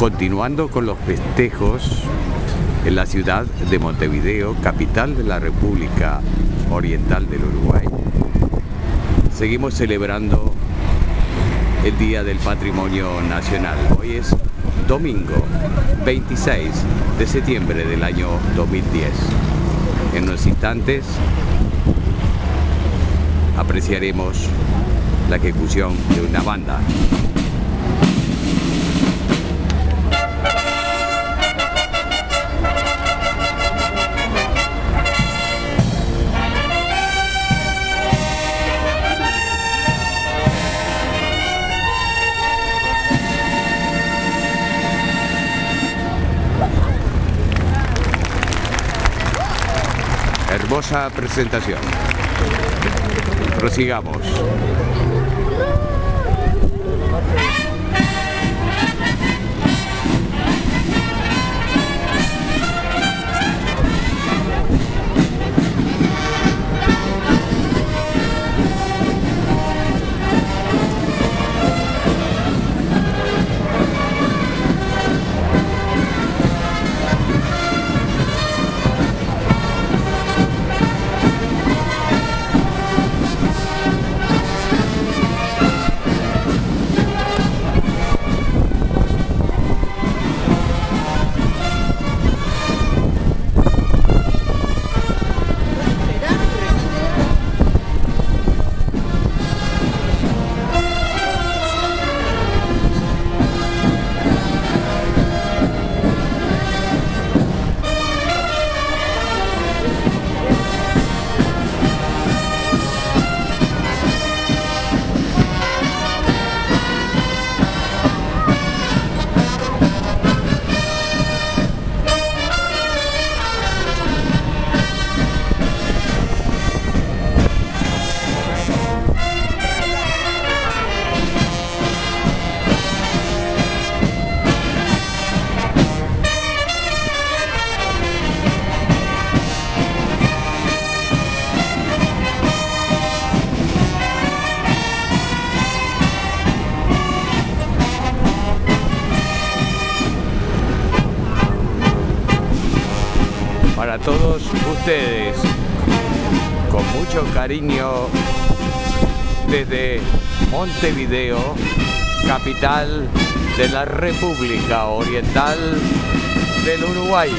continuando con los festejos en la ciudad de Montevideo, capital de la República Oriental del Uruguay. Seguimos celebrando el Día del Patrimonio Nacional. Hoy es domingo 26 de septiembre del año 2010. En unos instantes apreciaremos la ejecución de una banda Hermosa presentación. Prosigamos. Para todos ustedes. Con mucho cariño desde Montevideo, capital de la República Oriental del Uruguay.